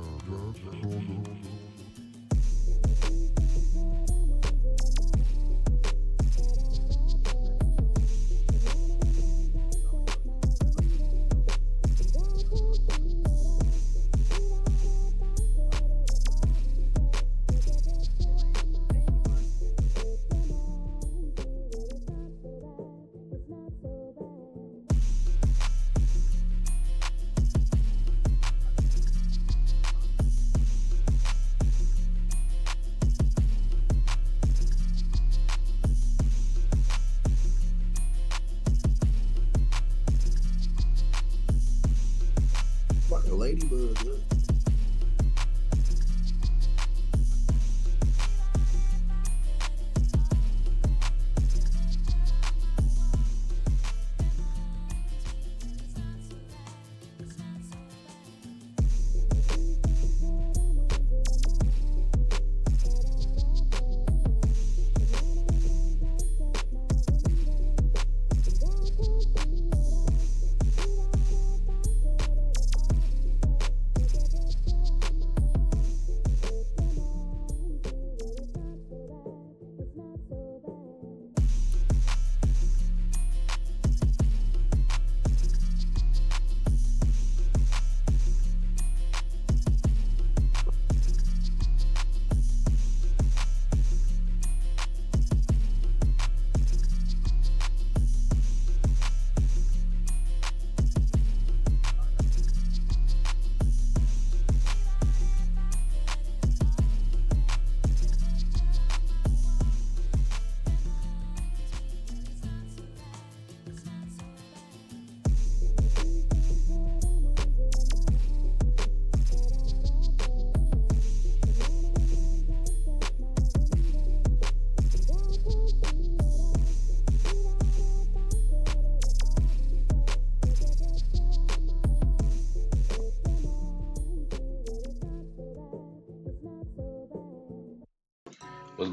Fucking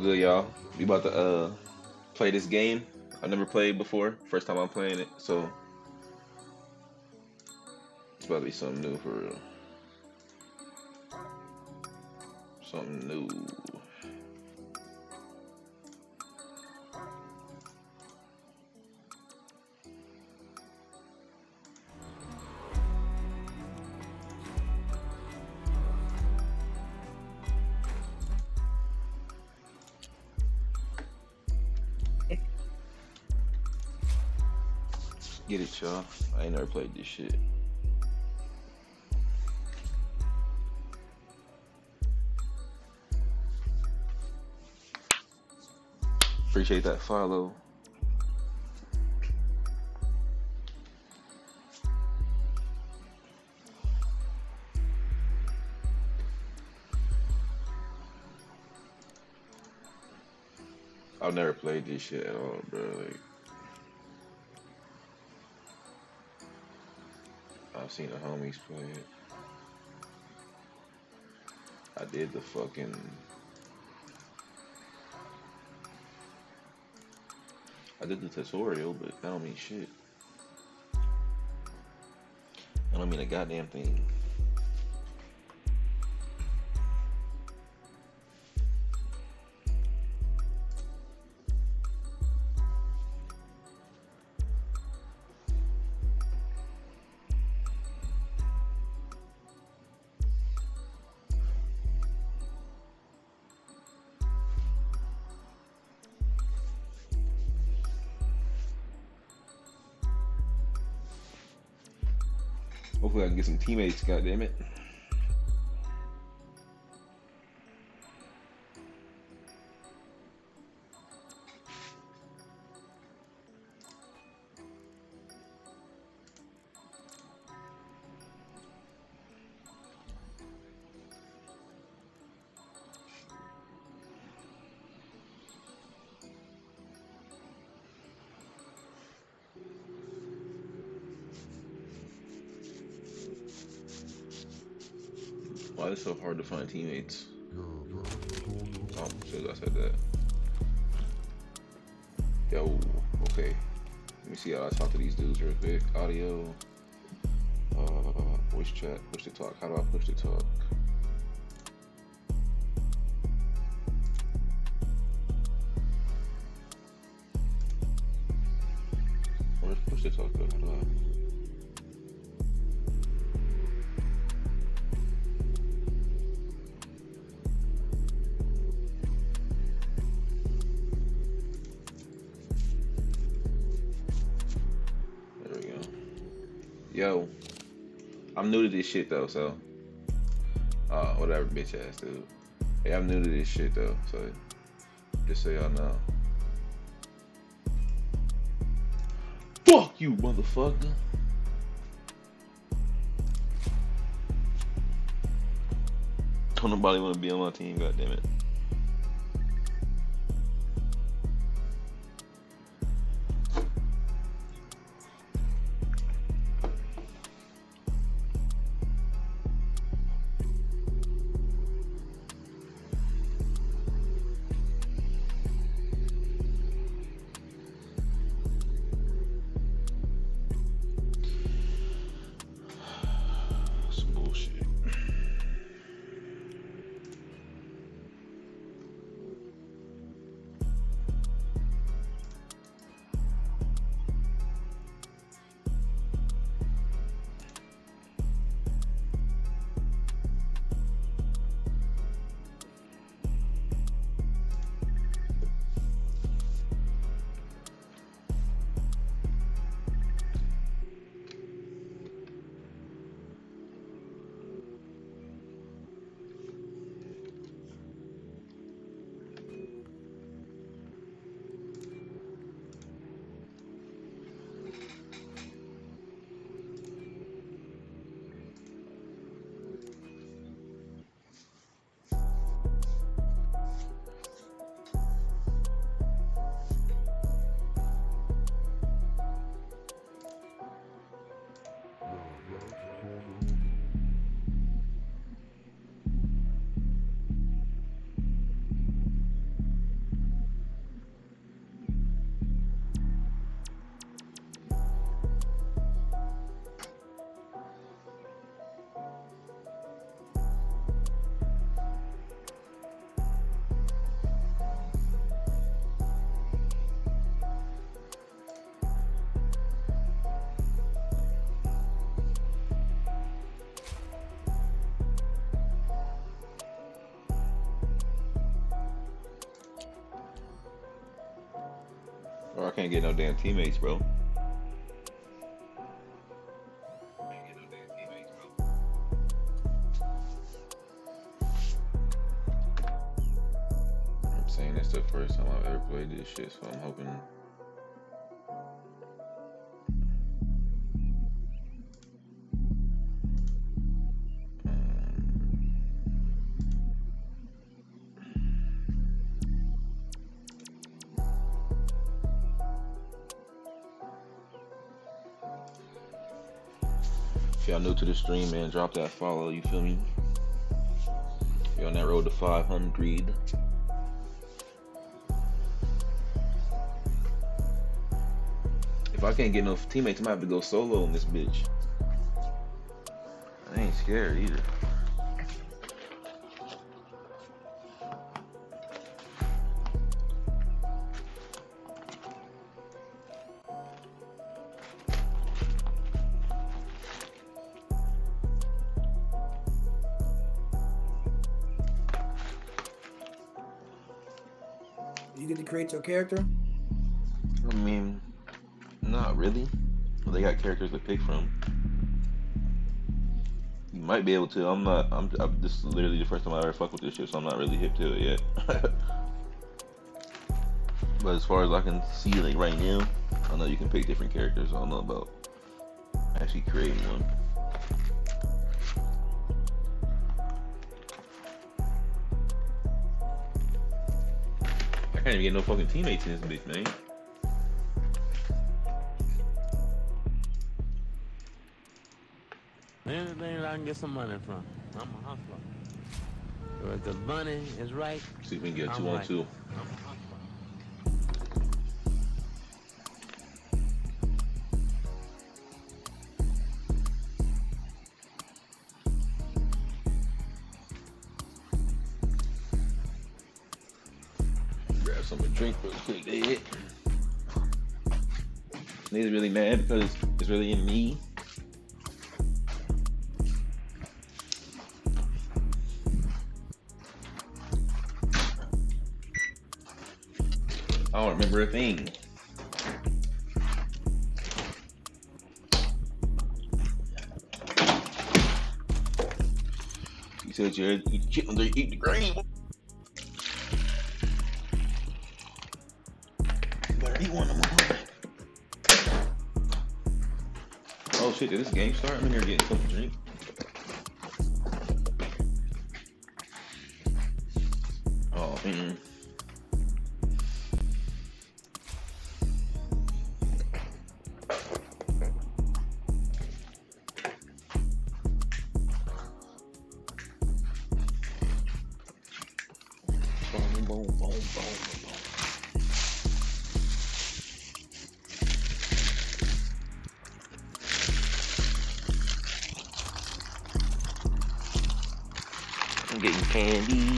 good, y'all? We about to uh play this game. I never played before. First time I'm playing it, so it's about to be something new for real. Played this shit. Appreciate that follow. I've never played this shit at all, bro. Like, seen the homies play it. I did the fucking. I did the tutorial, but that don't mean shit. I don't mean a goddamn thing. Some teammates. God damn it. Teammates? Oh, as I said that. Yo, okay. Let me see how I talk to these dudes real quick. Audio, uh, voice chat, push to talk. How do I push to talk? New to this shit though, so uh, whatever, bitch ass dude. Hey, I'm new to this shit though, so just so y'all know. Fuck you, motherfucker. Don't nobody want to be on my team, goddammit. Some Or I can't get no damn teammates, bro. I'm saying it's the first time I've ever played this shit, so I'm hoping. To the stream, man, drop that follow. You feel me? You're on that road to 500. If I can't get no teammates, I might have to go solo on this bitch. I ain't scared either. Create your character. I mean, not really. They got characters to pick from. You might be able to. I'm not. I'm. I'm this is literally the first time I ever fuck with this shit, so I'm not really hip to it yet. but as far as I can see, like right now, I know you can pick different characters. I don't know about actually creating one. Can't even get no fucking teammates in this bitch, man. Anything that I can get some money from. I'm a hustler. If the money is right, See if we can get I'm two on right. two. You eat the chicken, eat the better eat one of them. Oh shit, did this game start? I'm in here getting something to drink. Oh, mm candy.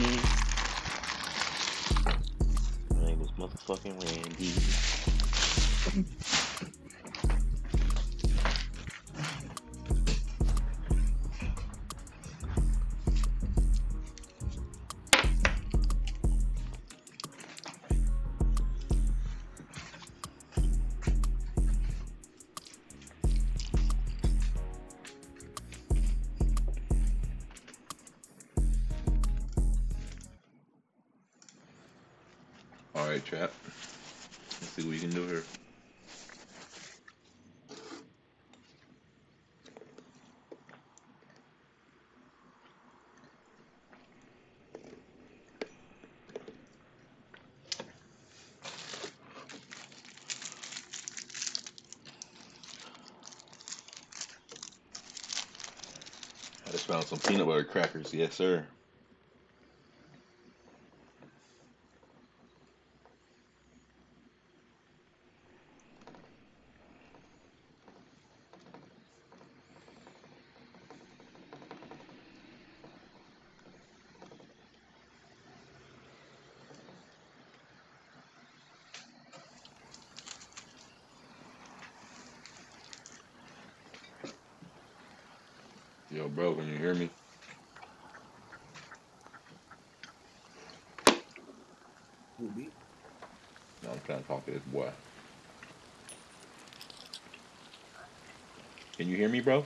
Found some peanut butter crackers. Yes, sir. Yo, bro, can you hear me? Who beat? No, I'm trying to talk to this boy. Can you hear me, bro?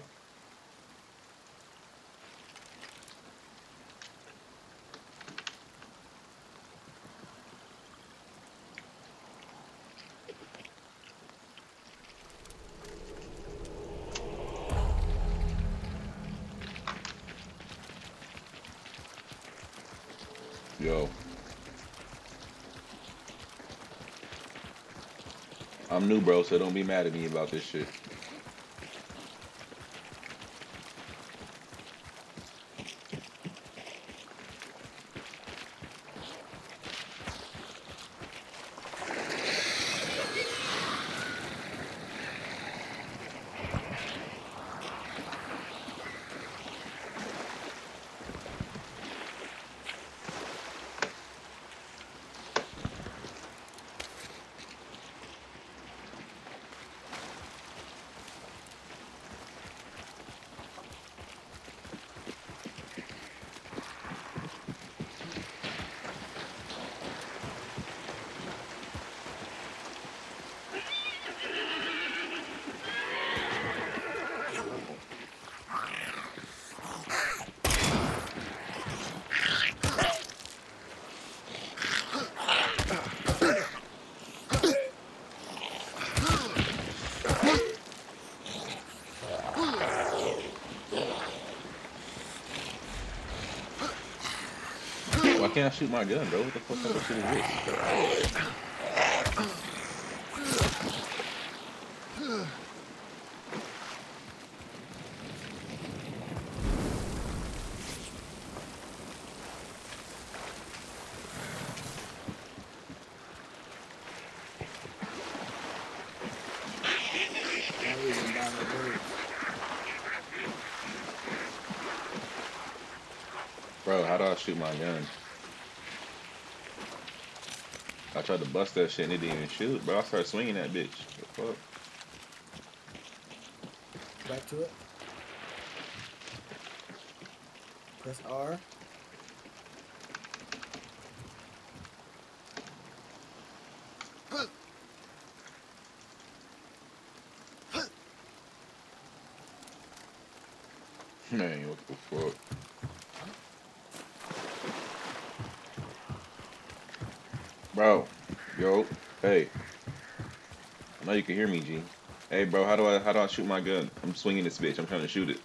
I'm new, bro, so don't be mad at me about this shit. Can't I shoot my gun, bro? What the fuck of shit is this? Shoot my gun? tried to bust that shit and it didn't even shoot, bro. I started swinging that bitch. What Back to it. Press R. you can hear me, G. Hey, bro, how do I how do I shoot my gun? I'm swinging this bitch. I'm trying to shoot it.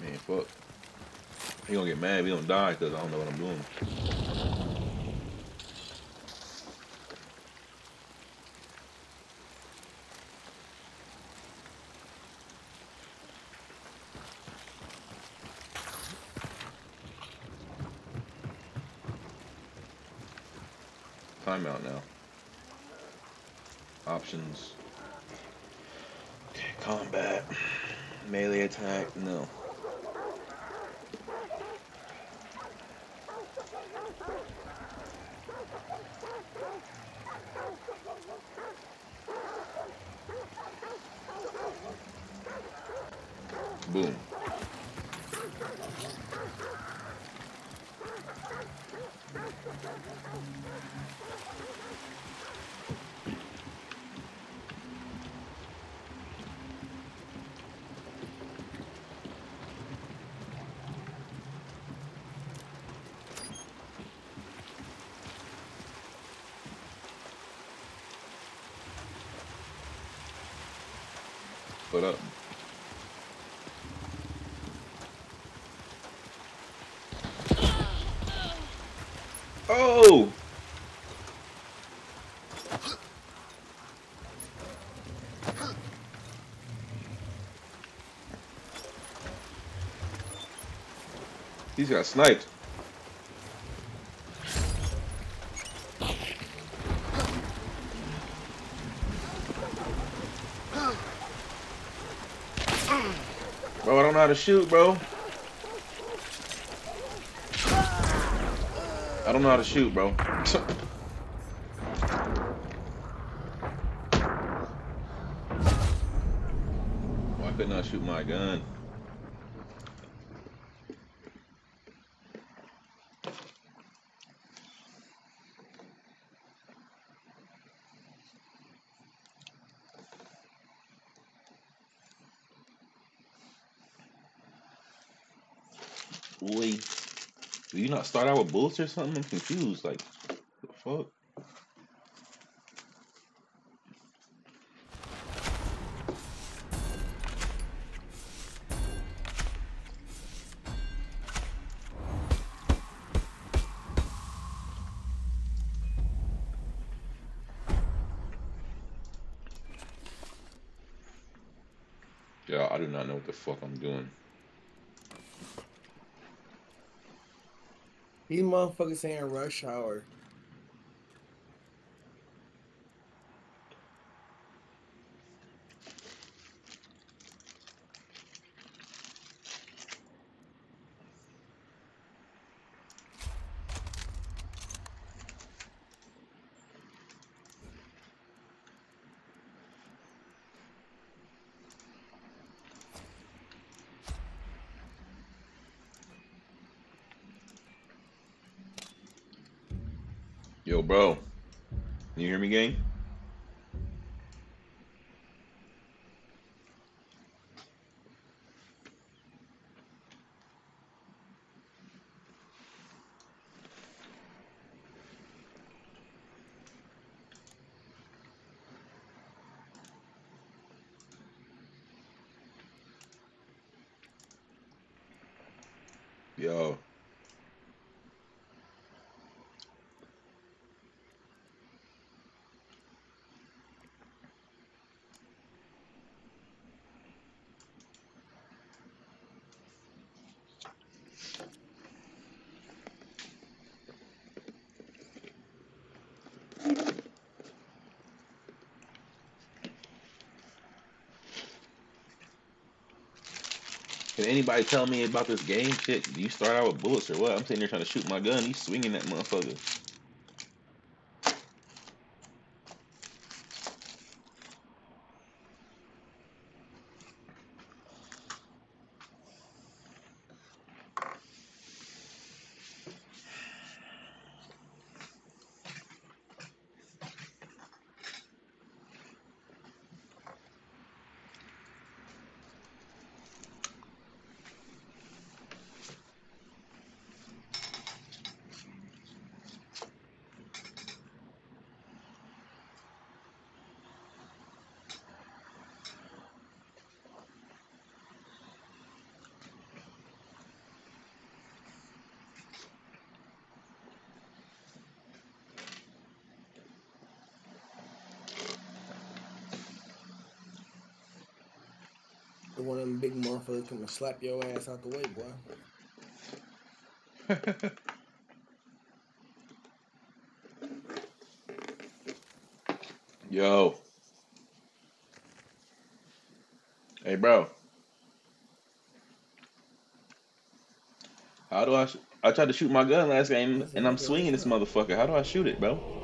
Man, fuck. He gonna get mad he don't die because I don't know what I'm doing. Timeout now. Options. Okay, combat. Melee attack, no. Boom. What up? Oh! He's got sniped. Bro, I don't know how to shoot, bro. I don't know how to shoot, bro. Why couldn't oh, I shoot my gun? Boy, do you not start out with bullets or something? I'm confused. Like, the fuck? Yeah, I do not know what the fuck I'm doing. These motherfuckers saying rush hour. Yo, bro. Can you hear me, gang? Yo. Can anybody tell me about this game shit? Do you start out with bullets or what? I'm sitting there trying to shoot my gun. He's swinging that motherfucker. one of them big motherfuckers come and slap your ass out the way, boy. Yo. Hey, bro. How do I? Sh- I tried to shoot my gun last game, and I'm swinging this motherfucker. How do I shoot it, bro?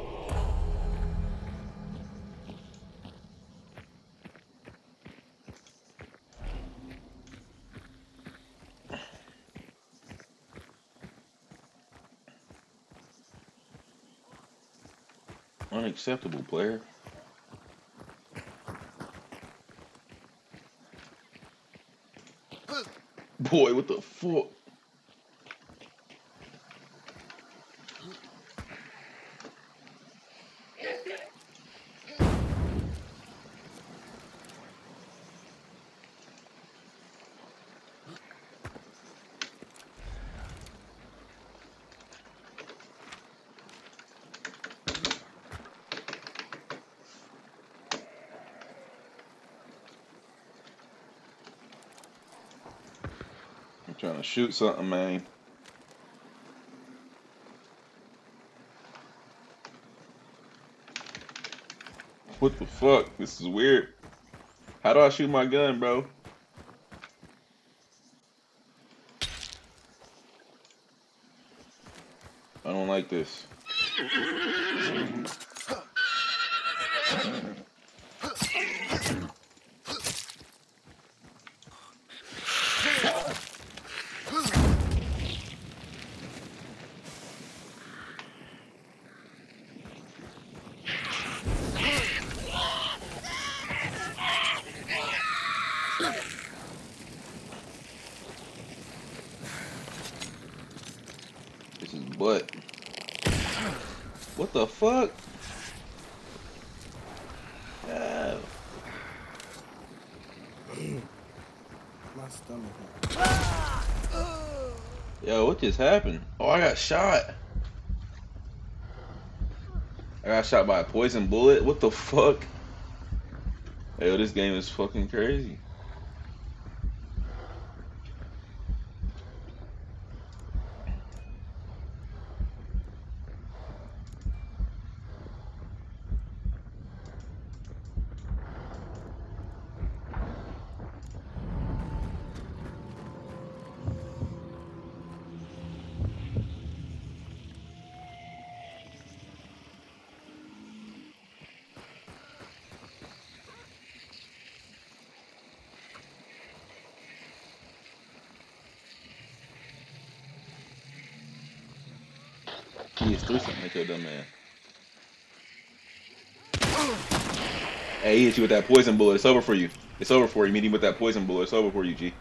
Unacceptable, player. Boy, what the fuck? Shoot something, man. What the fuck? This is weird. How do I shoot my gun, bro? I don't like. This is butt. What the fuck? Yeah. My stomach. hurt. Yo, just happened? Oh, I got shot. I got shot by a poison bullet. What the fuck? Yo, this game is fucking crazy. He your dumb man. Hey, he hit you with that poison bullet. It's over for you. It's over for you. Meet him with that poison bullet. It's over for you, G.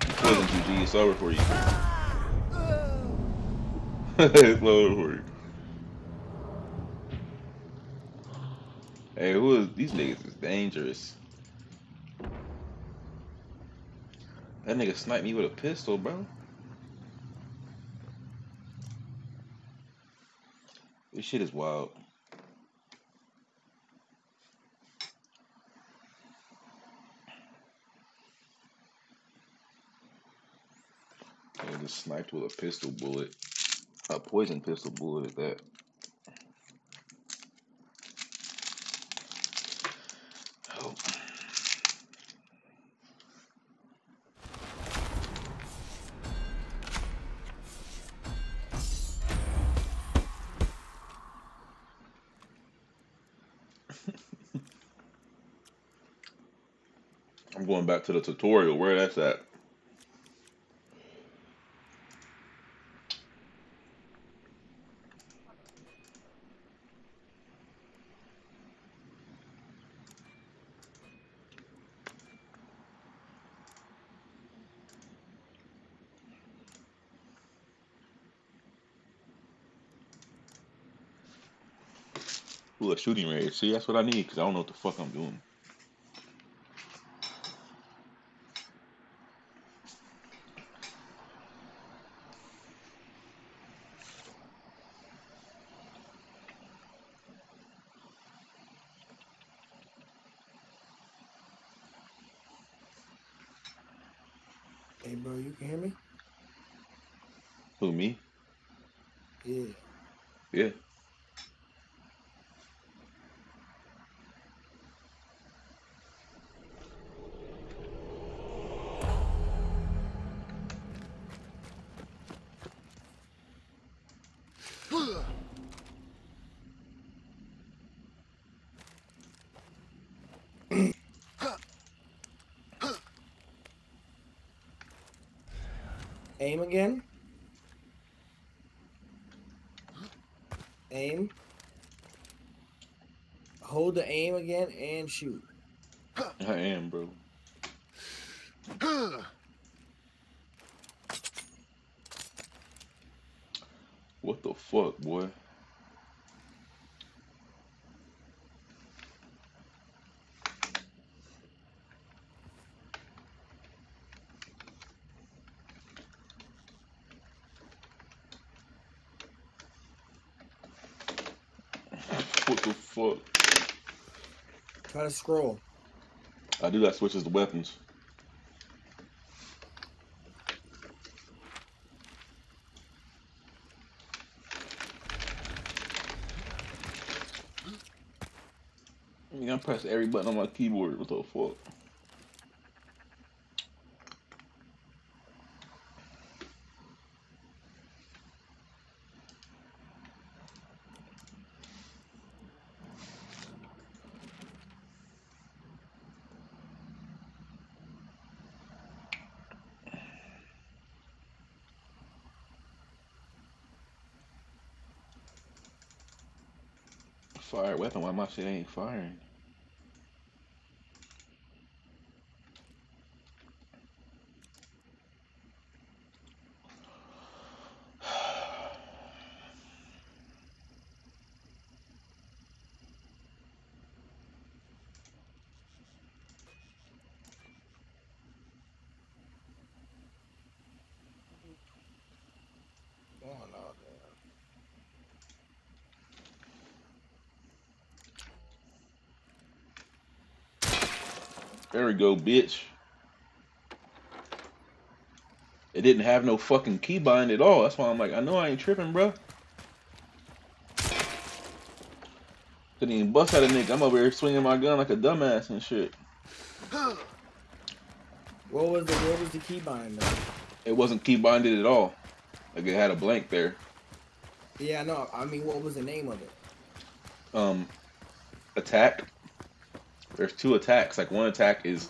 Poison you, G. It's over for you. it's over for you. Hey, who is these niggas is dangerous. That nigga sniped me with a pistol, bro. Shit is wild. I just sniped with a pistol bullet. A poison pistol bullet at that. To the tutorial. Where that's at? Ooh, a shooting range. See, that's what I need because I don't know what the fuck I'm doing. Hey, bro, you can hear me? Who me? Yeah. Yeah. Aim again. Aim. Hold the aim again and shoot. I am, bro. What the fuck, boy? What the fuck? Try to scroll. I do that switches the weapons. I mean, I press every button on my keyboard. What the fuck? Weapon. Why my shit ain't firing? Oh, no, man. There we go, bitch. It didn't have no fucking keybind at all. That's why I'm like, I know I ain't tripping, bro. Couldn't even bust out a nigga. I'm over here swinging my gun like a dumbass and shit. What was the what was the keybind though? It wasn't keybinded at all. Like it had a blank there. Yeah, no, I mean what was the name of it? Um, attack. There's two attacks. Like one attack is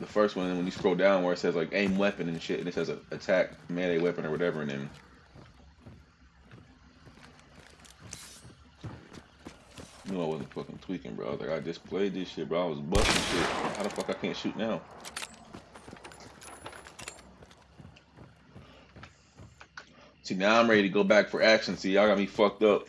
the first one, and when you scroll down where it says like aim weapon and shit, and it says a, attack melee weapon or whatever, and then know I wasn't fucking tweaking, bro. I was like, I just played this shit, bro. I was busting shit. How the fuck I can't shoot now? See, now I'm ready to go back for action. See, y'all got me fucked up.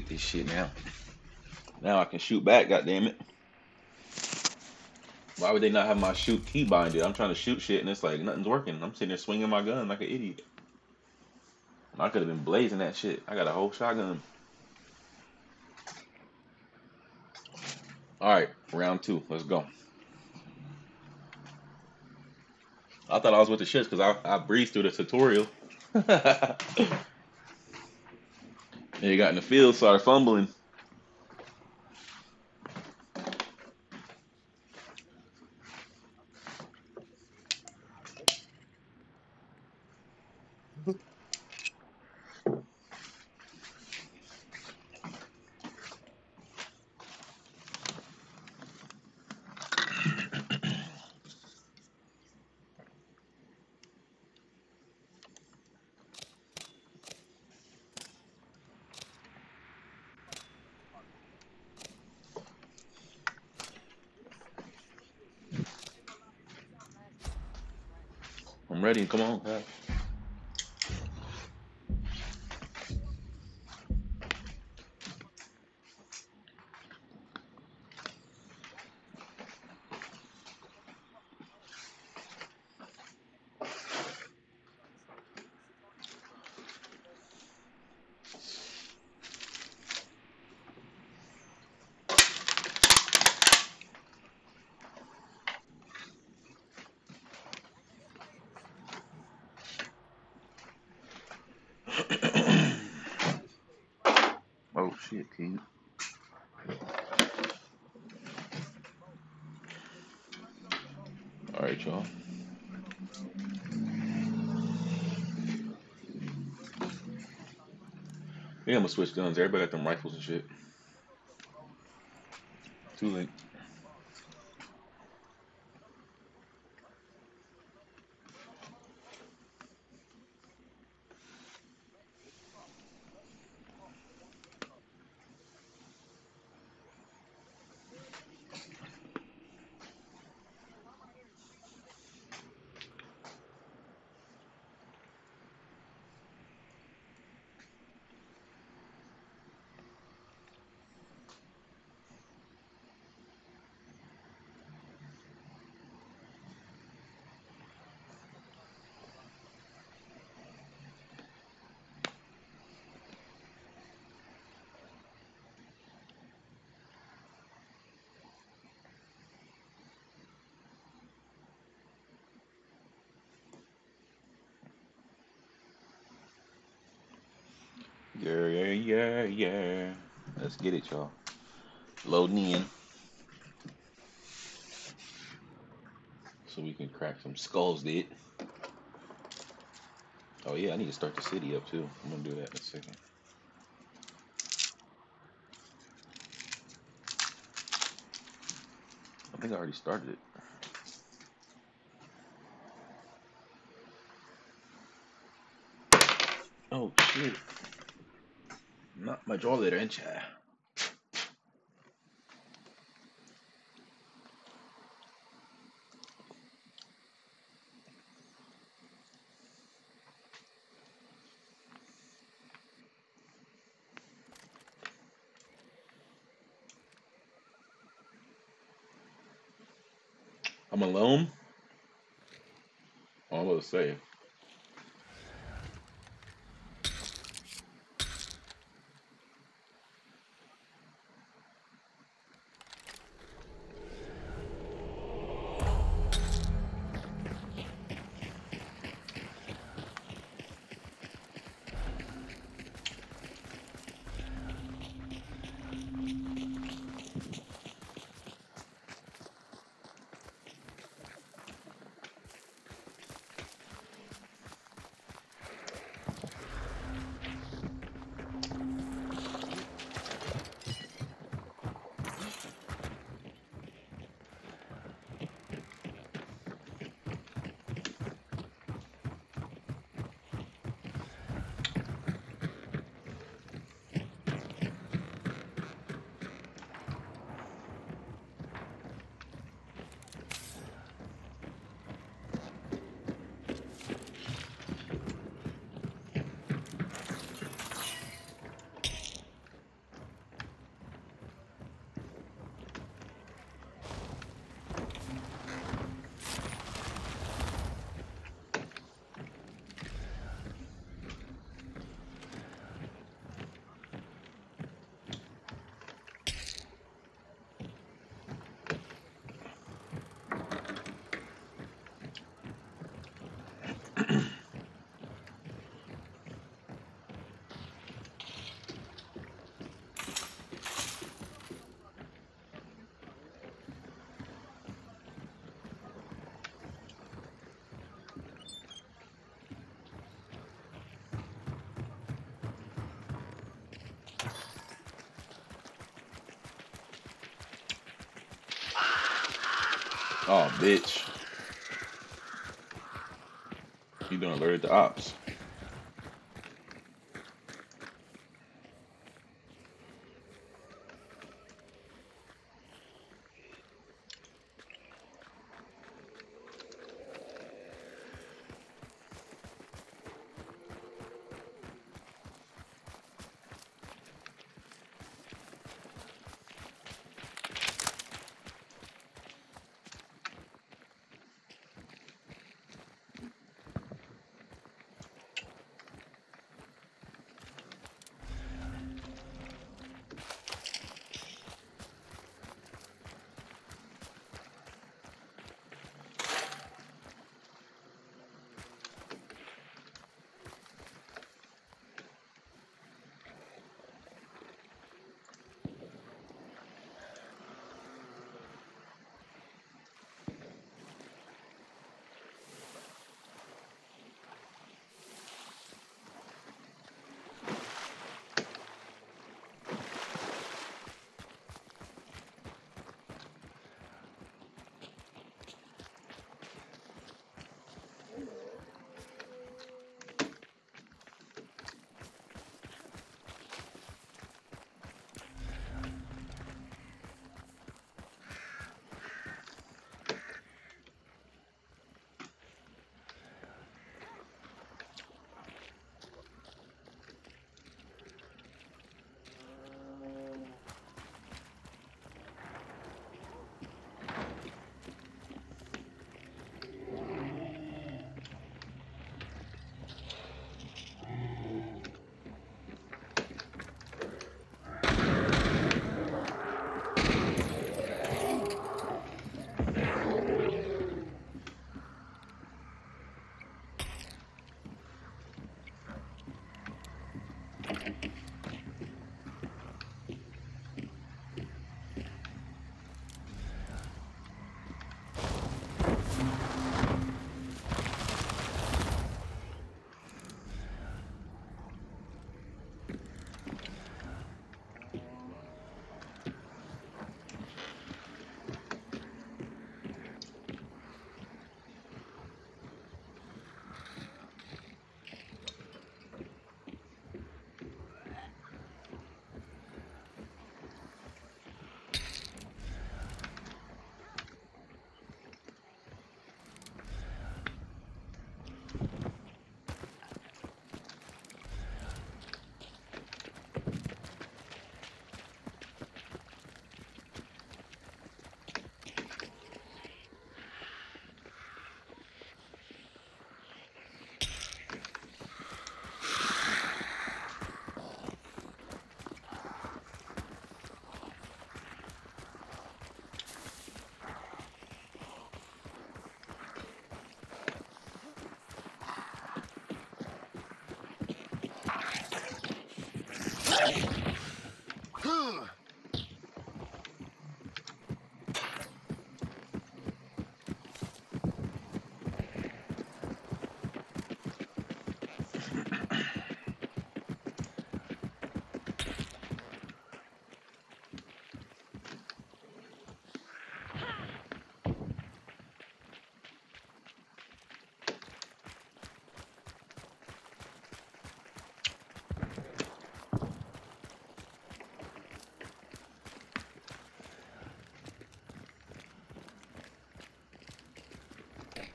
Get this shit now. Now I can shoot back, God damn it. Why would they not have my shoot key binded? I'm trying to shoot shit and it's like nothing's working. I'm sitting there swinging my gun like an idiot. I could have been blazing that shit. I got a whole shotgun. All right, round two. Let's go. I thought I was with the shits because I, I breezed through the tutorial. and you got in the field, started fumbling. I'm ready. Come on. Pat. Oh shit, Keith. Y'all. Yeah, I'm gonna switch guns. Everybody got them rifles and shit. Too late. Yeah, yeah, yeah. Let's get it, y'all. Loading in so we can crack some skulls, dude. Oh yeah, I need to start the city up too. I'm gonna do that in a second. I think I already started it. Oh shit. Not much older, ain't ya? I'm alone. Oh, I'm about Oh, bitch. You done alerted the ops.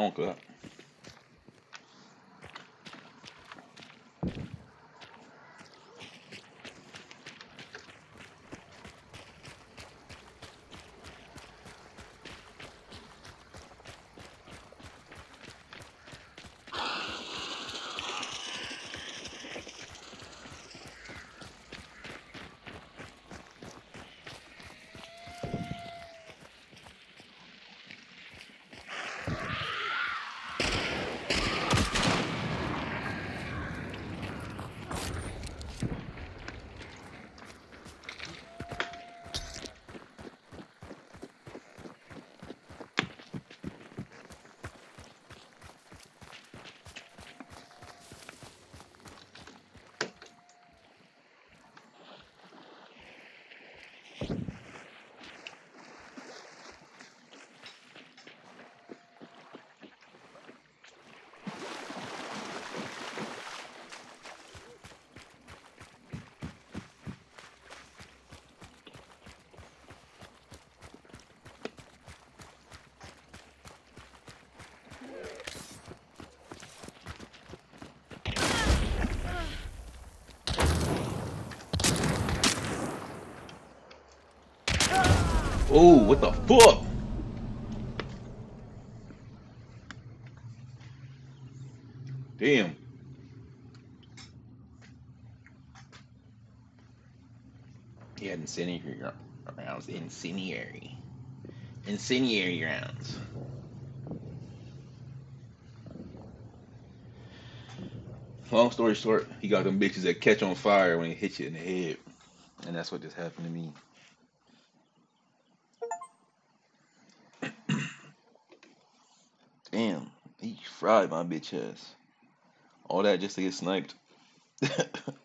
നോക്കുക Oh, what the fuck? Damn. He had incendiary rounds. Incendiary. Incendiary rounds. Long story short, he got them bitches that catch on fire when he hit you in the head. And that's what just happened to me. Damn, he fried my bitch ass. All that just to get sniped.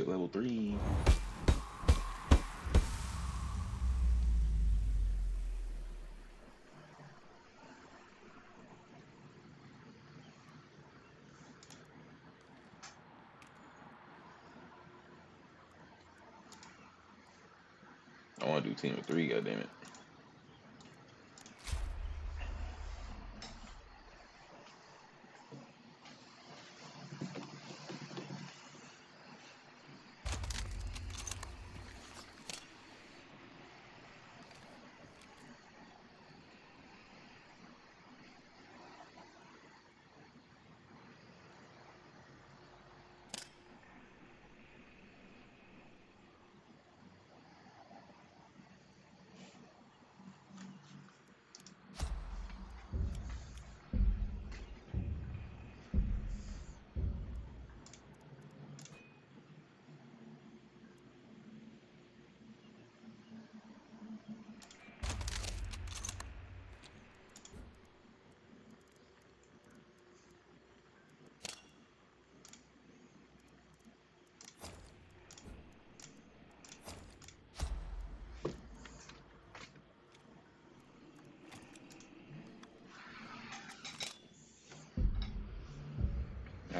Hit level three. I want to do team of three, goddammit. I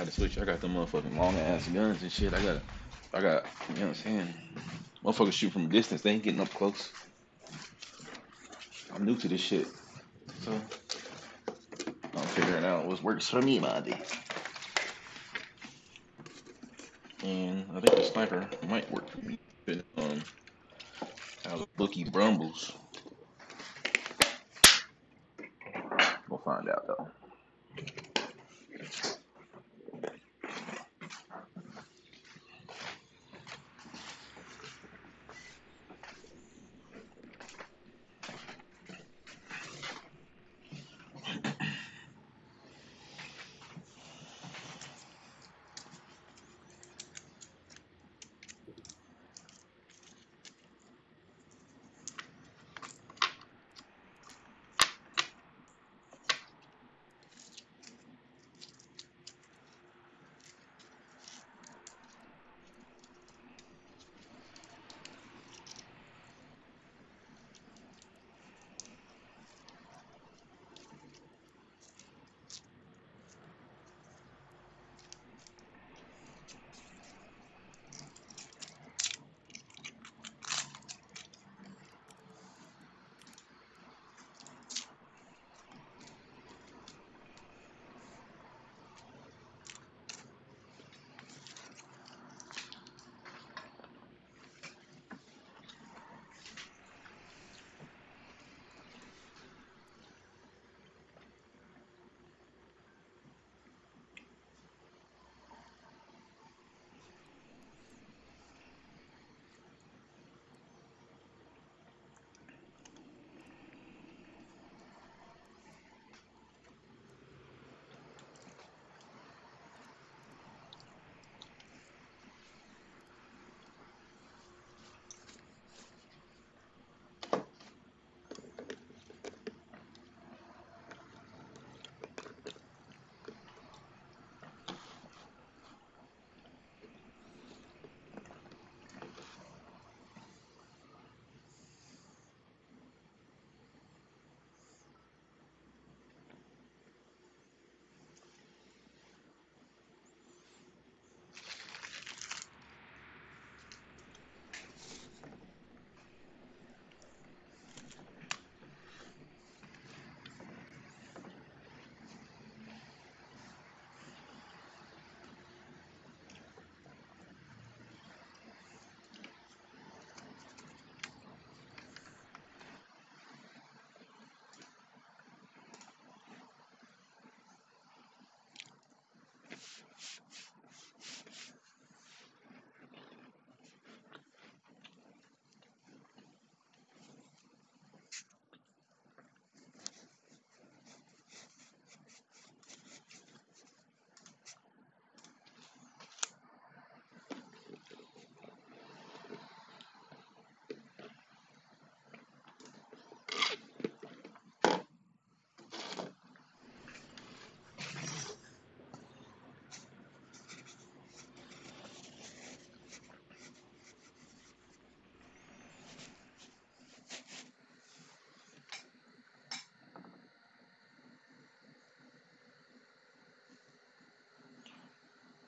had to switch. I got them motherfucking long ass guns and shit. I got, I got, you know what I'm saying? Motherfuckers shoot from a distance. They ain't getting up close. I'm new to this shit. So, I'm figuring out what works for me, D. And I think the sniper might work for me. Depending on how the bookie brumbles. We'll find out though.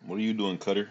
What are you doing, Cutter?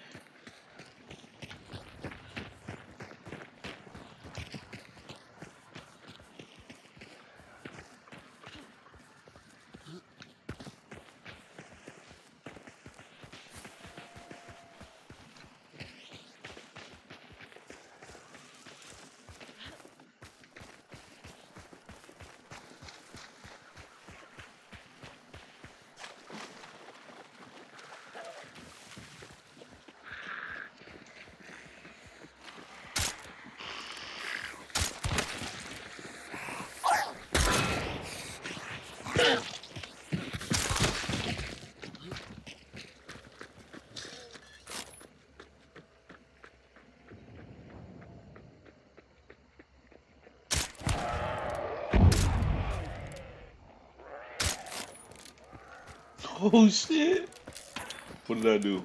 oh shit! What did I do?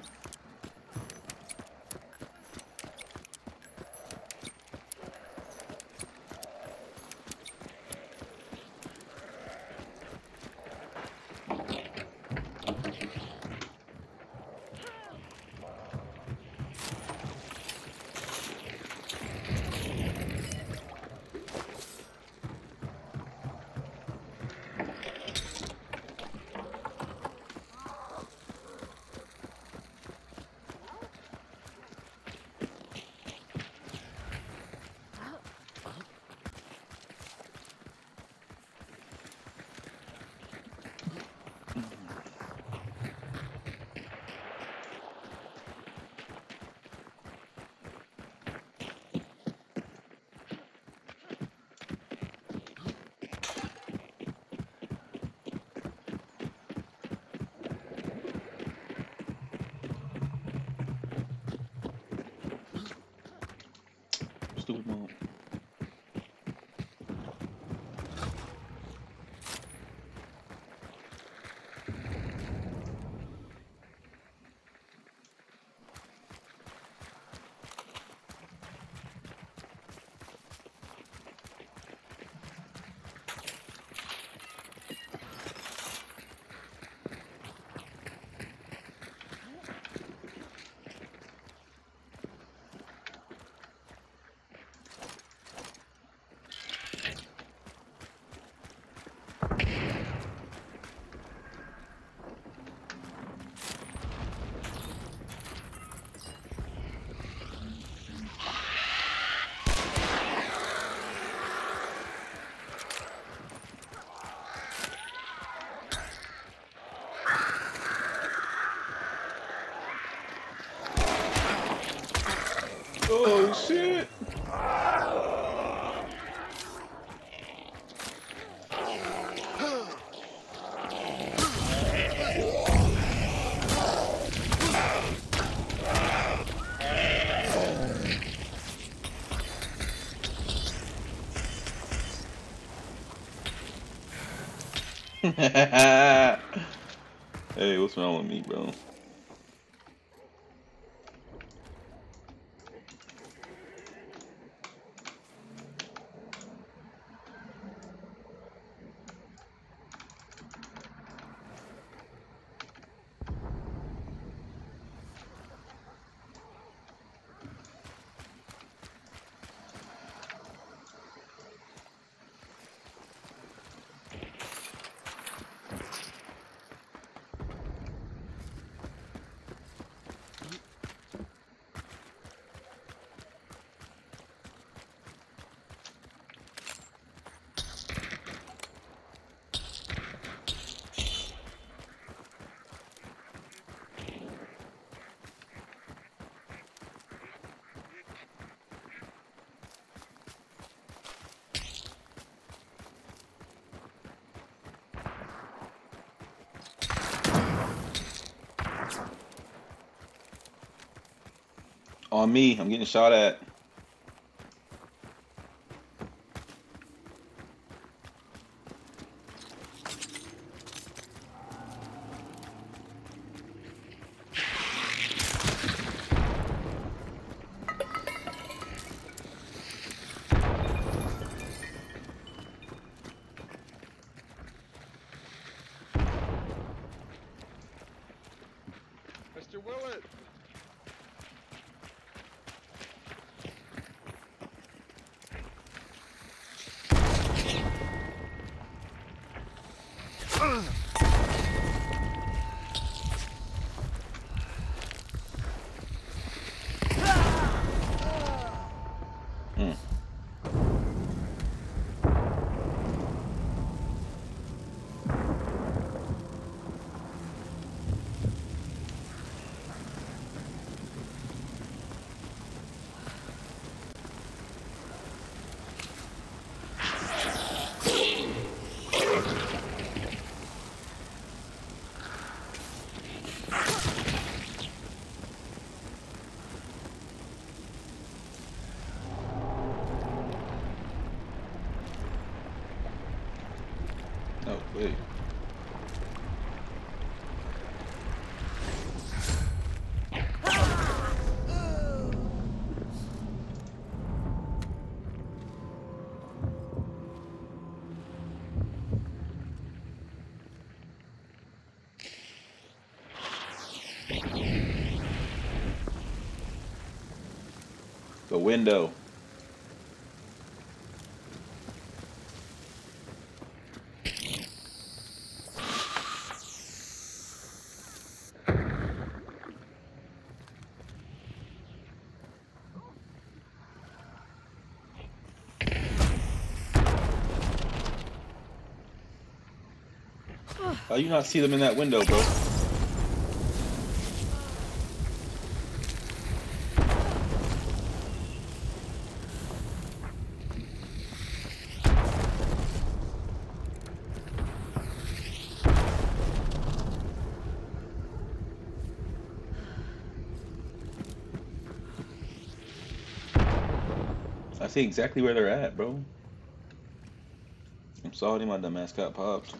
hey, what's wrong with me, bro? On me, I'm getting shot at. Window. How you not see them in that window, bro? See exactly where they're at, bro. I'm sorry my dumb ass got popped.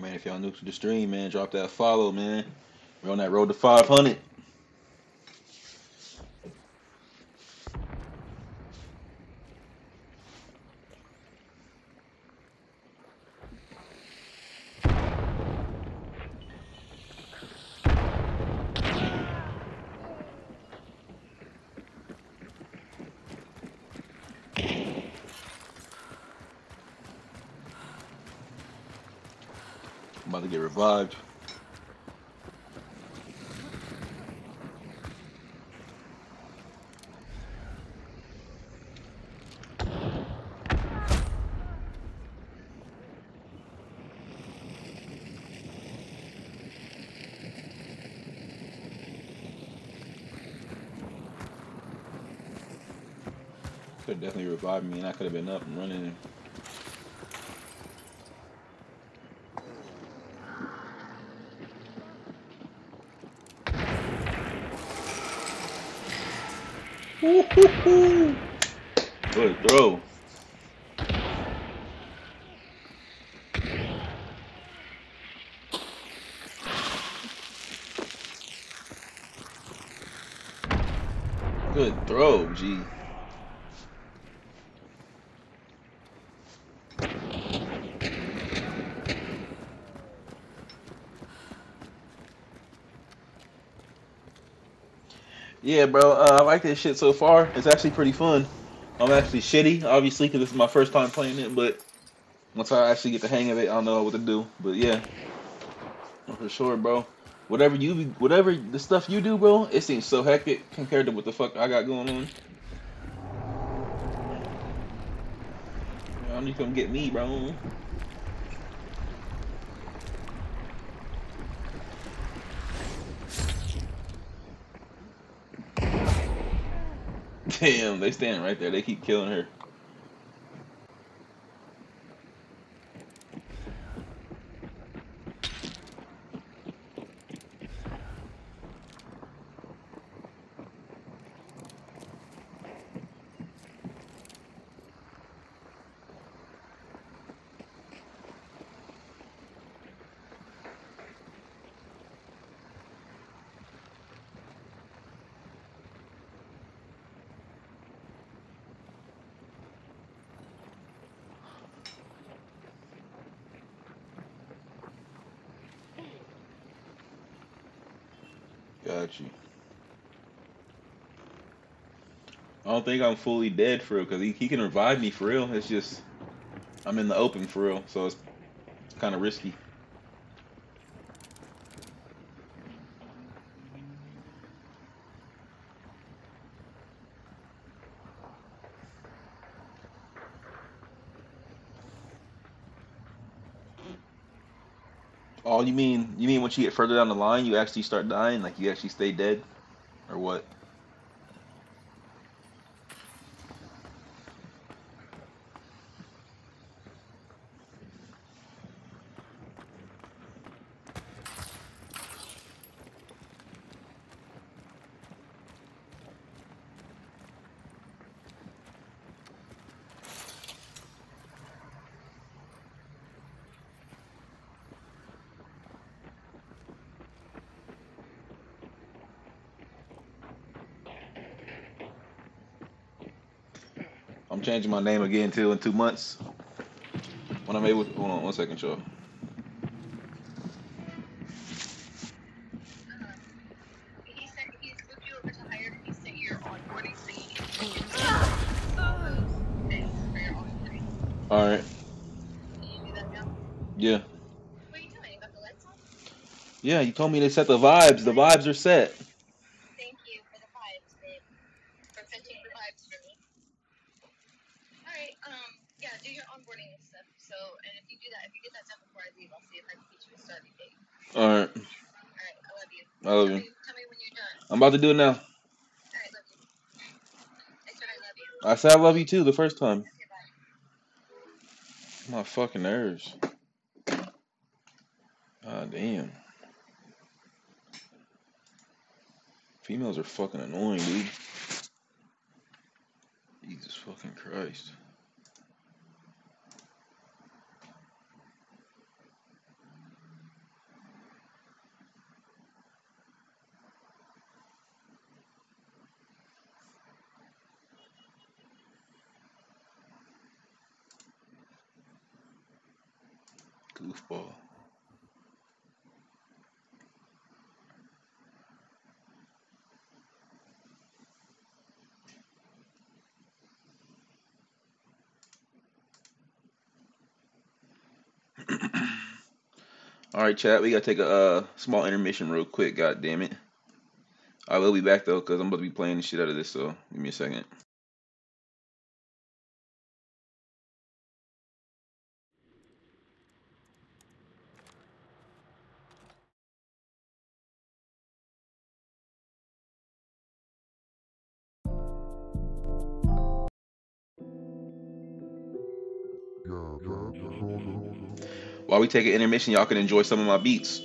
Man, if y'all new to the stream, man, drop that follow, man. We're on that road to 500. I'm about to get revived. Could definitely revived me, and I could have been up and running. Woo-hoo-hoo. Good throw. Good throw, G. Yeah, bro. Uh, I like this shit so far. It's actually pretty fun. I'm actually shitty, obviously, because this is my first time playing it. But once I actually get the hang of it, I'll know what to do. But yeah, for sure, bro. Whatever you, whatever the stuff you do, bro, it seems so hectic compared to what the fuck I got going on. I need to come get me, bro. Damn, they stand right there. They keep killing her. Got you. I don't think I'm fully dead for real, because he, he can revive me for real. It's just, I'm in the open for real, so it's kind of risky. Oh, you mean you mean once you get further down the line, you actually start dying, like you actually stay dead, or what? I'm changing my name again too in two months. When I'm able, hold on one second, y'all. He said he's moved you over to higher. He sent your onboarding so you need to check your things for your onboarding. All right. Can you do that now? Yeah. What are you doing? Got the lights on? Yeah. You told me they set the vibes. The vibes are set. Thank you for the vibes, babe. For setting the vibes for me. Alright, um, yeah, do your onboarding and stuff. So, and if you do that, if you get that done before I leave, I'll see if I can get you a starting date. All right. Alright, I love you. I love tell, you. Me, tell me when you're done. I'm about to do it now. Alright, love you. I said I love you. I said I love you too the first time. My fucking nerves. God damn. Females are fucking annoying, dude. Jesus fucking Christ. All right, chat. We gotta take a uh, small intermission real quick. God damn it. I will be back though, cause I'm about to be playing the shit out of this. So give me a second. We take an intermission, y'all can enjoy some of my beats.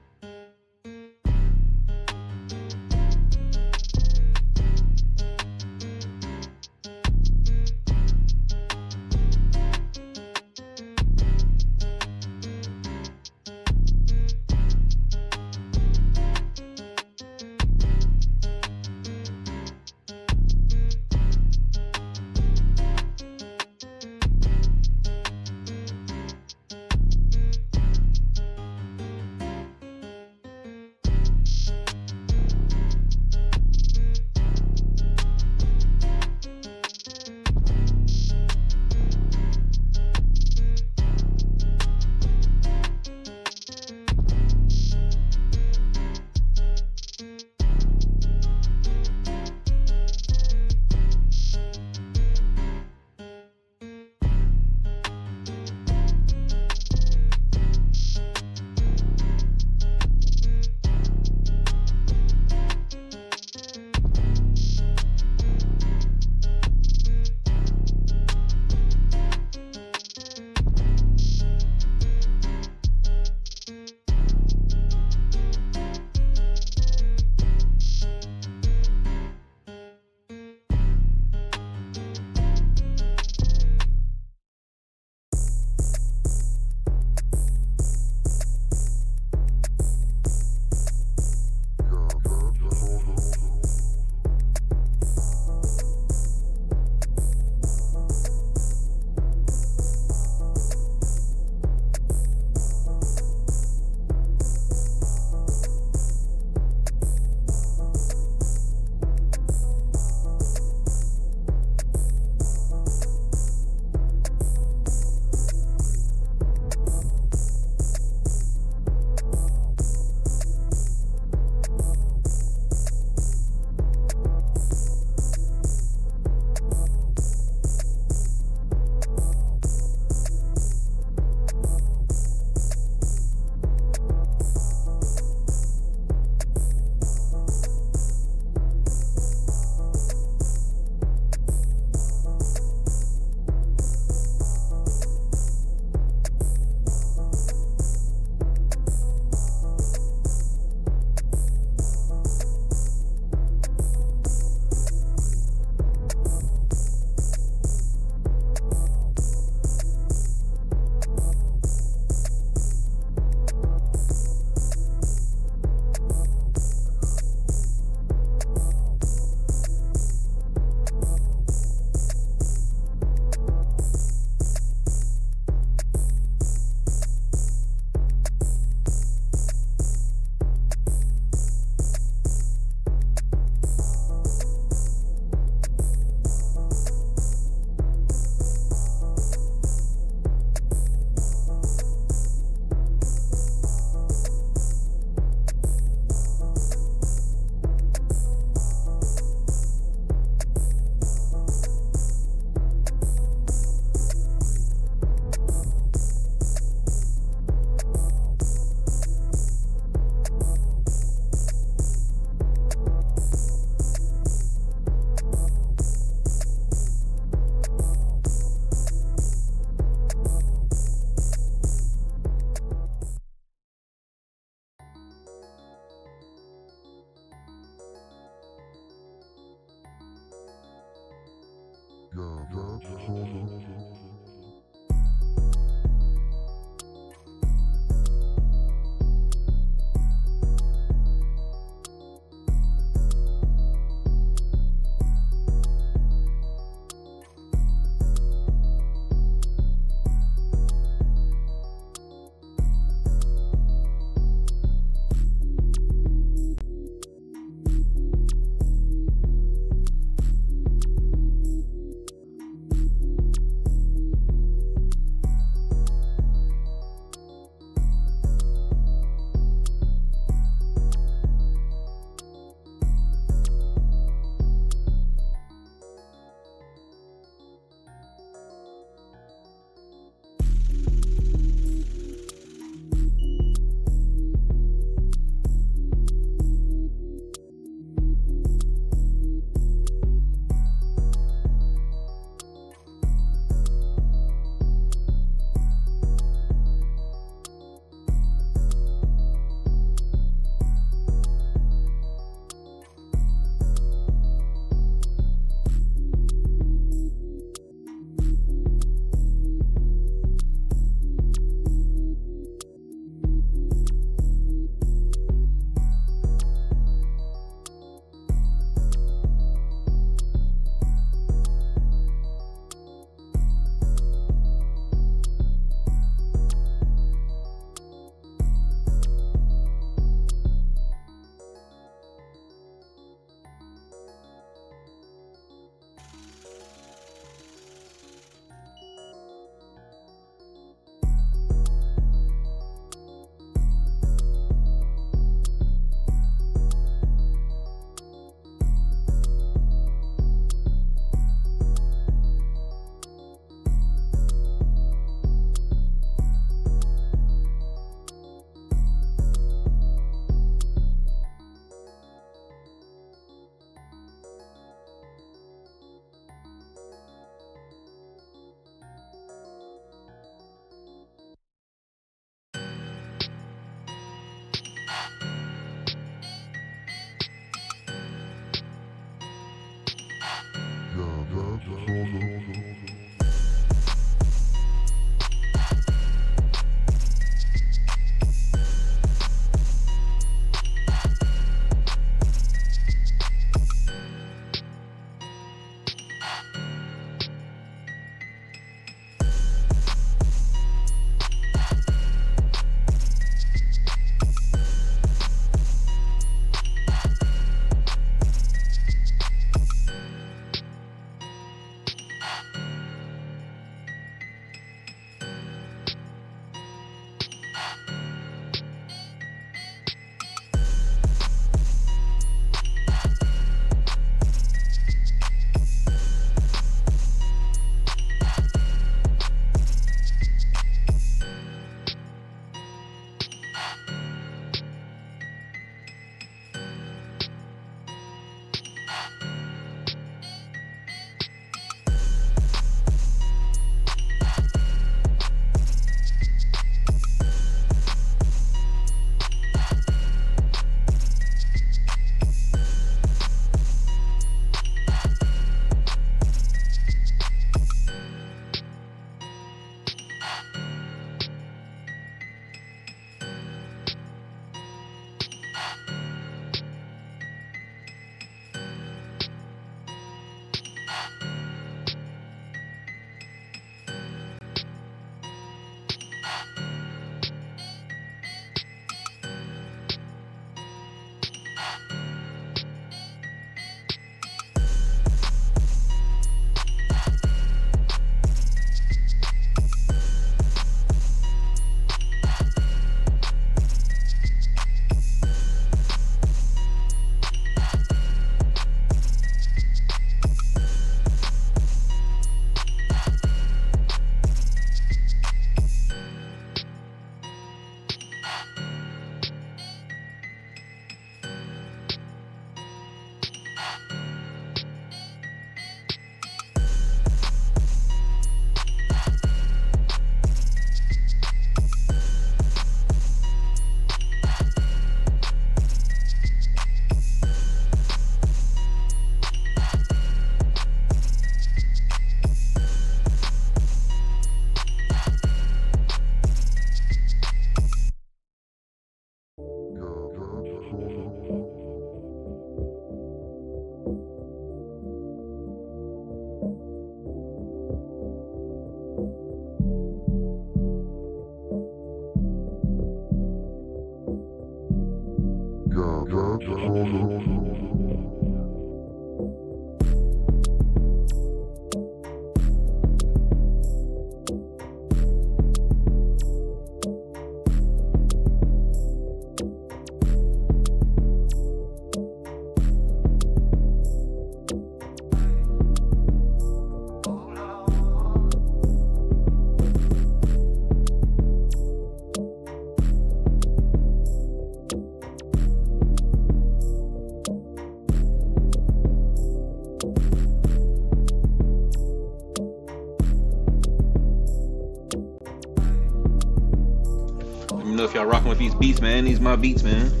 These beats, man. These my beats, man.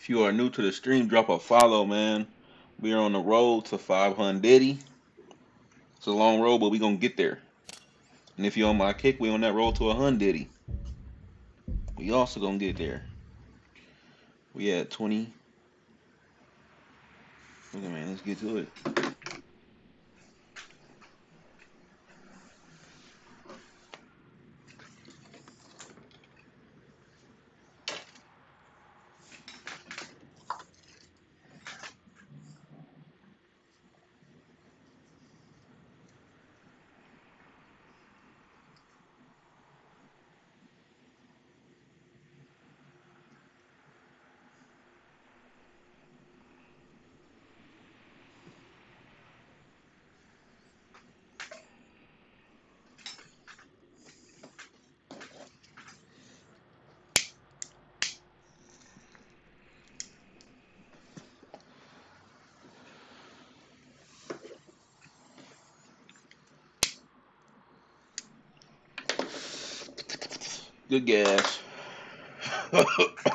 If you are new to the stream, drop a follow, man. We are on the road to 500. It's a long road, but we gonna get there. And if you're on my kick, we on that road to 100. We also gonna get there. We at 20. Okay, man, let's get to it. Good gas.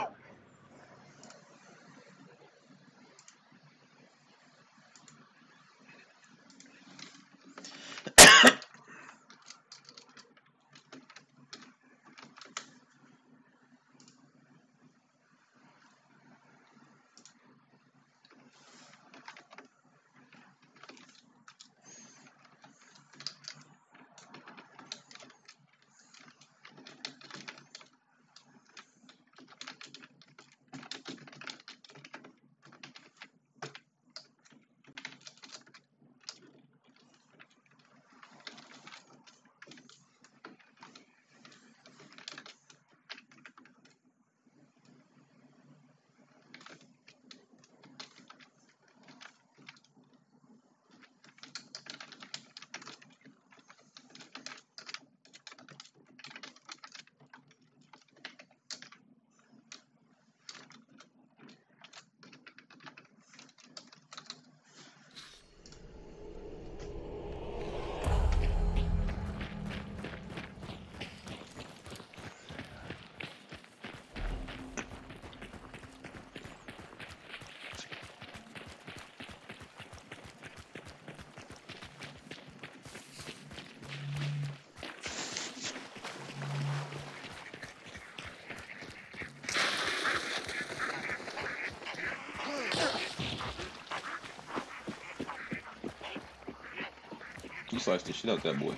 You sliced the shit out that boy.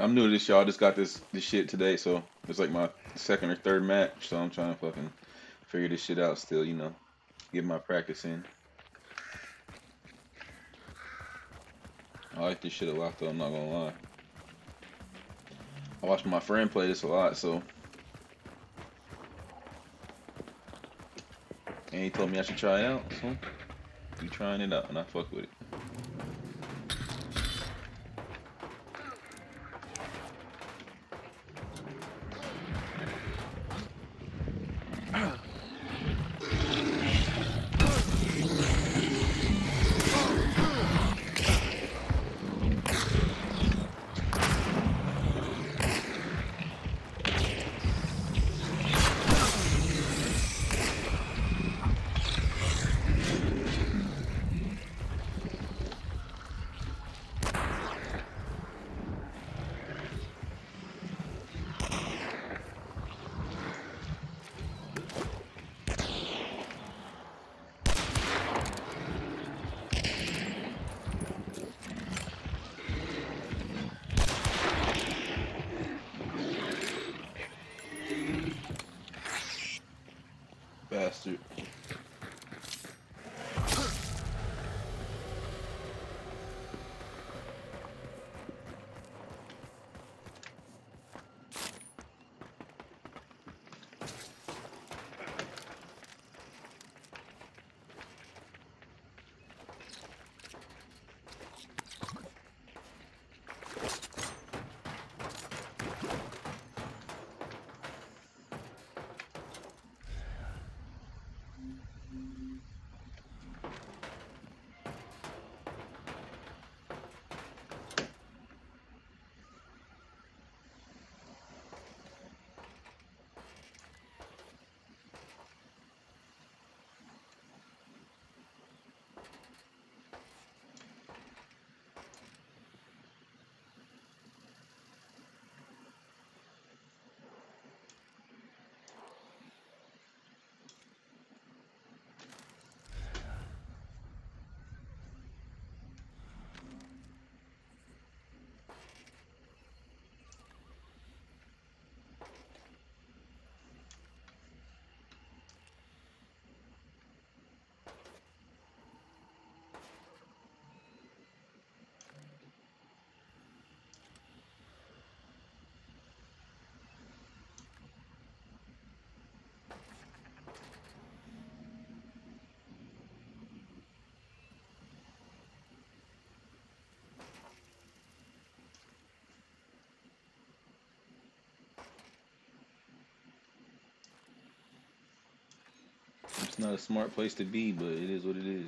I'm new to this, y'all. I just got this this shit today, so it's like my second or third match. So I'm trying to fucking figure this shit out still, you know, get my practice in. I like this shit a lot, though. I'm not gonna lie. I watched my friend play this a lot, so. And he told me I should try it out, so you trying it out, and I fuck with it. Not a smart place to be, but it is what it is.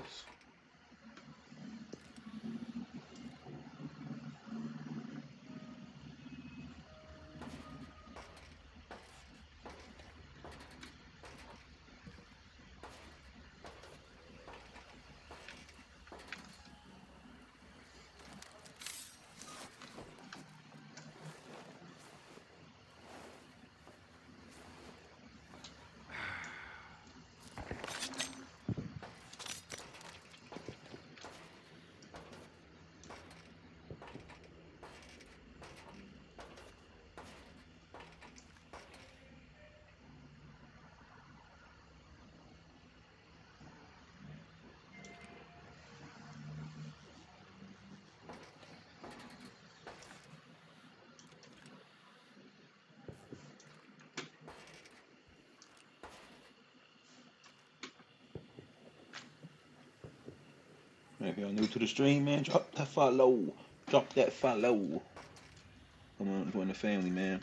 If y'all new to the stream, man, drop that follow. Drop that follow. Come on, join the family, man.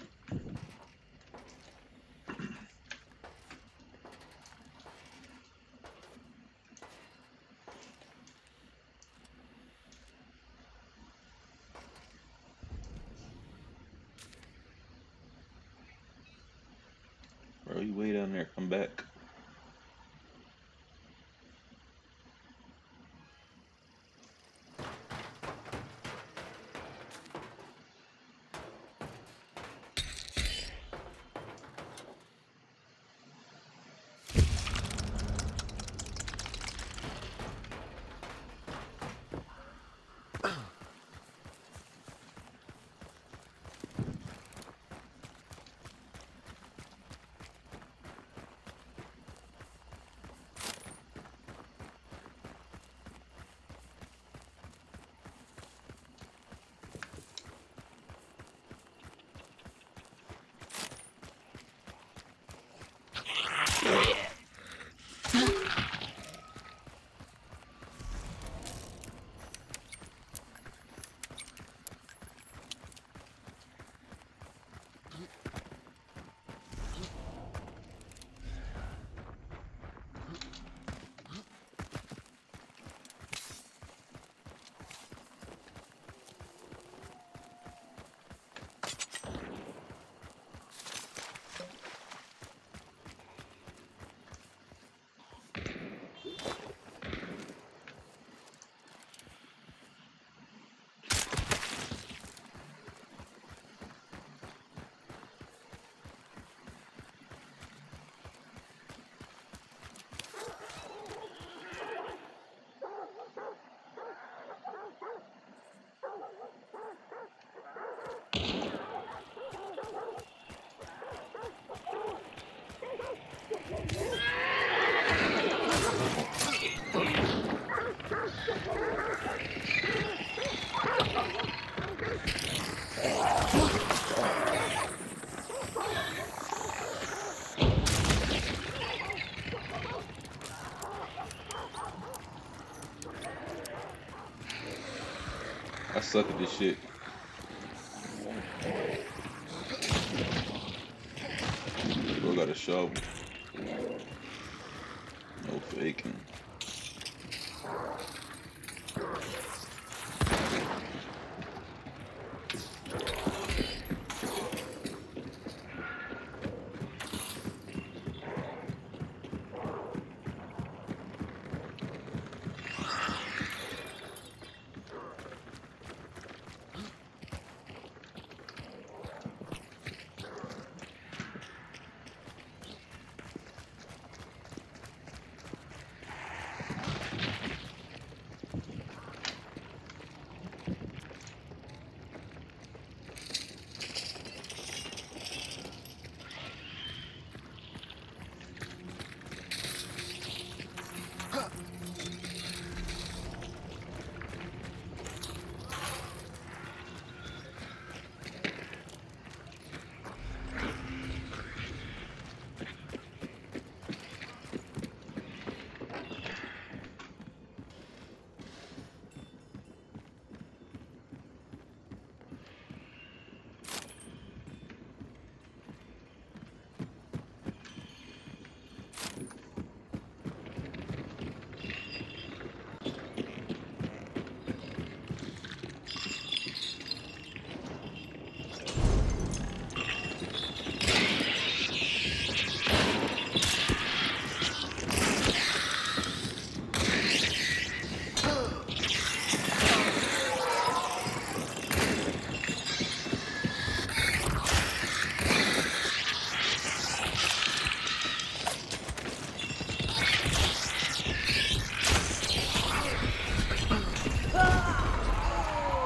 Suck at this shit. Bro got a shovel. No faking.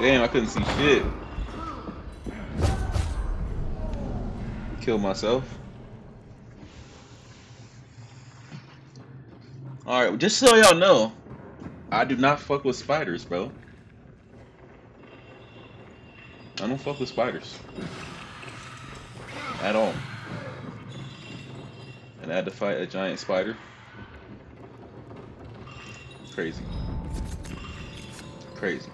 Damn, I couldn't see shit. Kill myself. Alright, just so y'all know, I do not fuck with spiders, bro. I don't fuck with spiders. At all. And I had to fight a giant spider. Crazy. Crazy.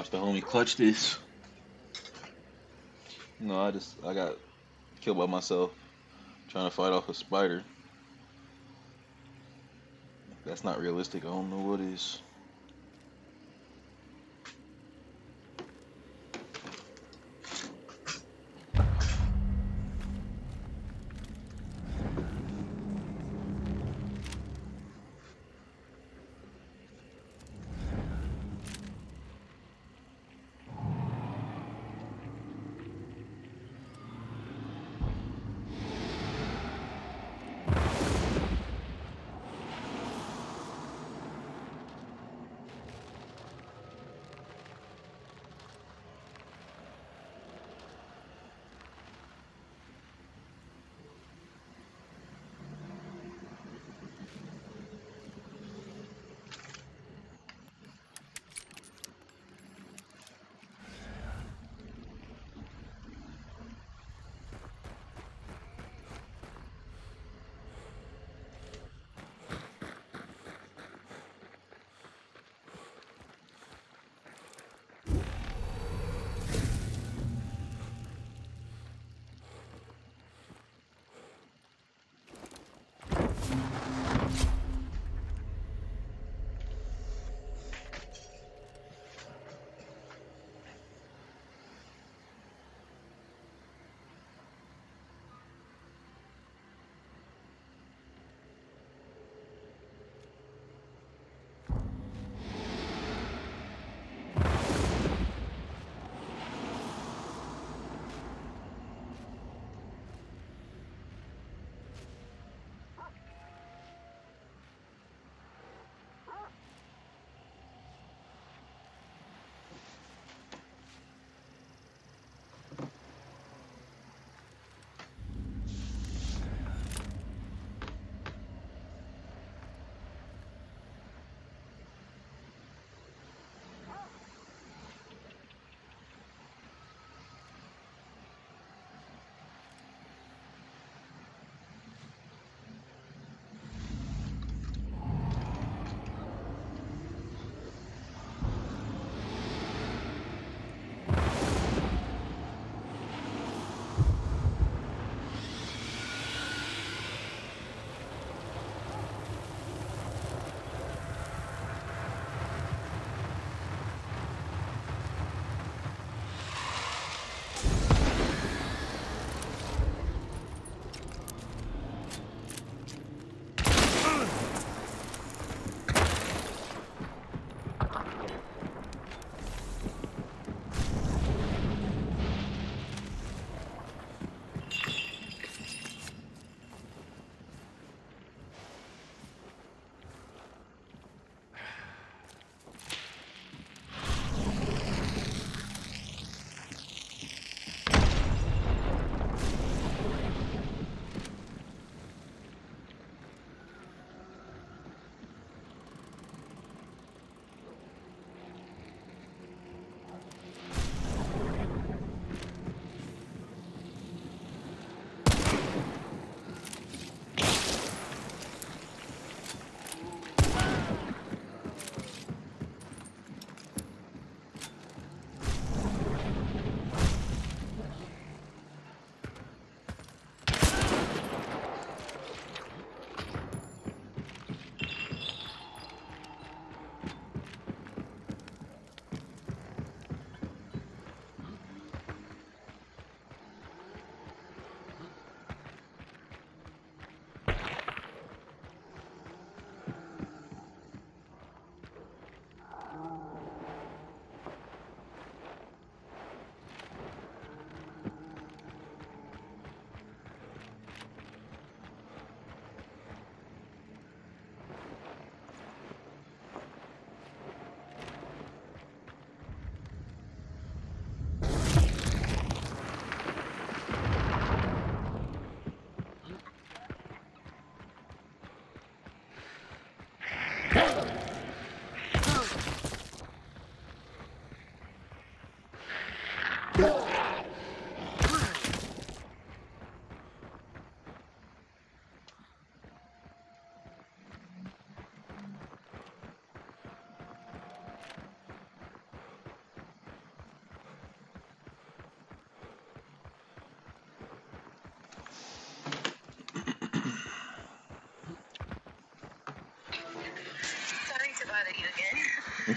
Watch the homie clutch this. No, I just I got killed by myself trying to fight off a spider. That's not realistic. I don't know what is.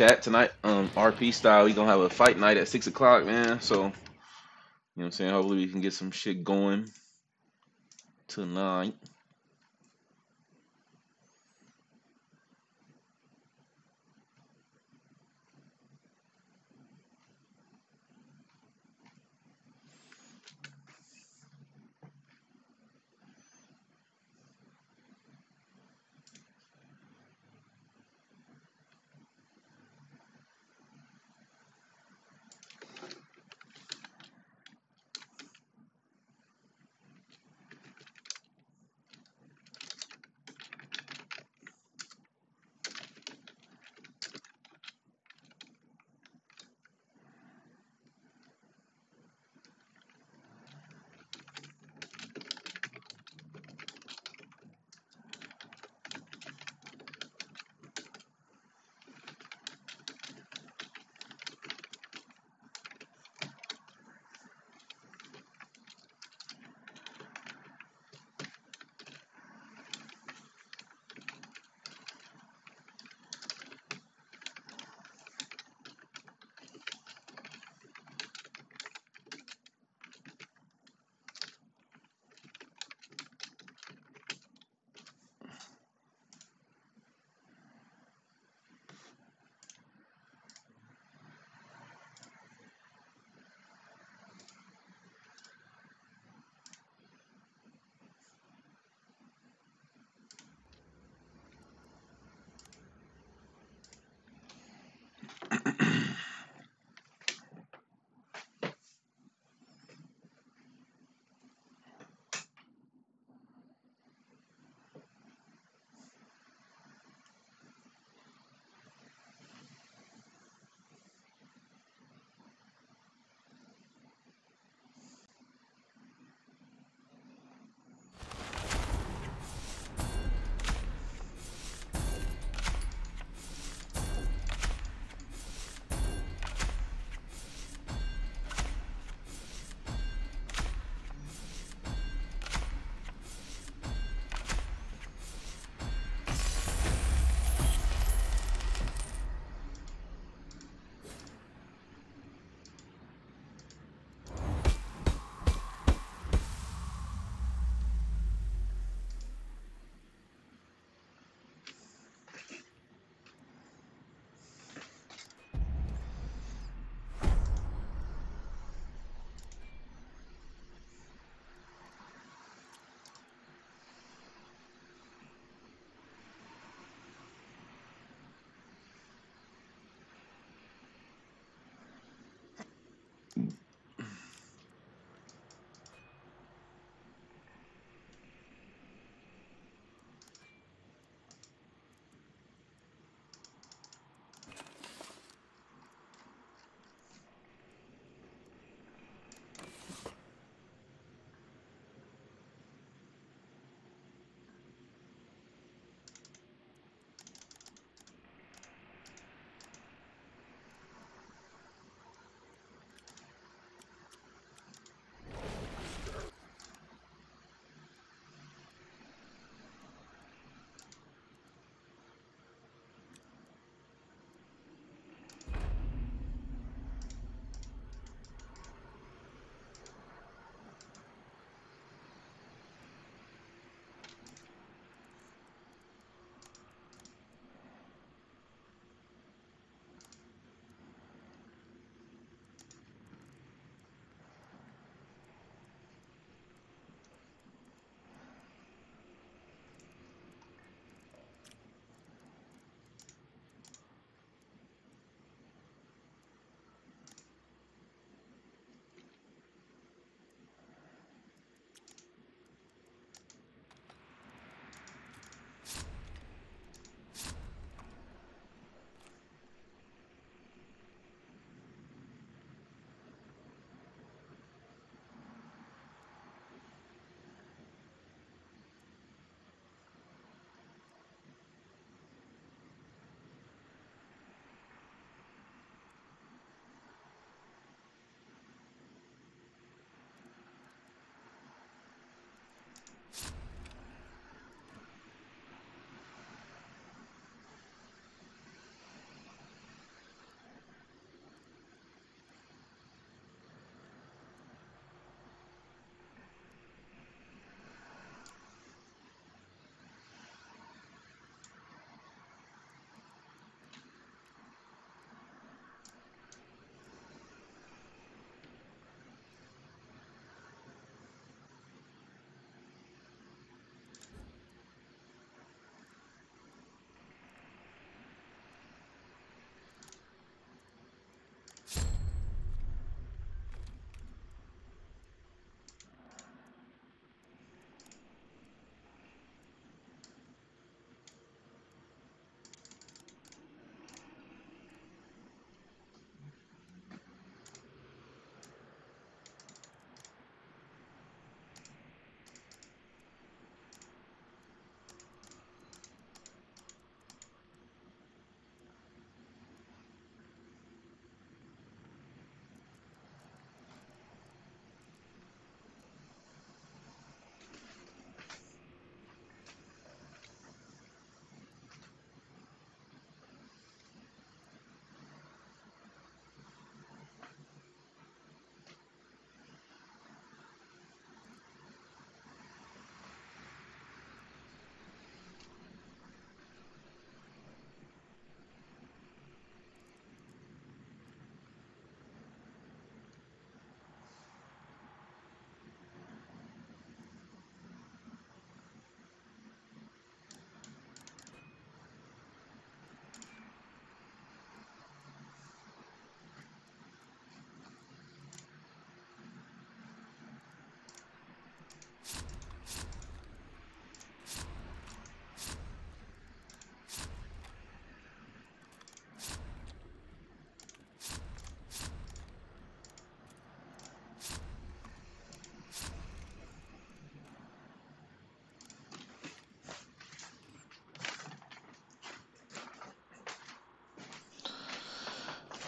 chat tonight, um, RP style. We gonna have a fight night at six o'clock, man. So, you know what I'm saying? Hopefully we can get some shit going tonight.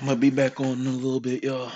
I'm gonna be back on in a little bit, y'all.